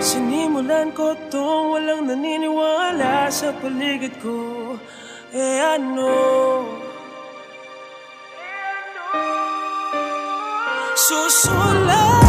Sinimulan ko tong walang naniniwala sa paligid ko Eh ano? Susulat